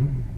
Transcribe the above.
Mm-hmm.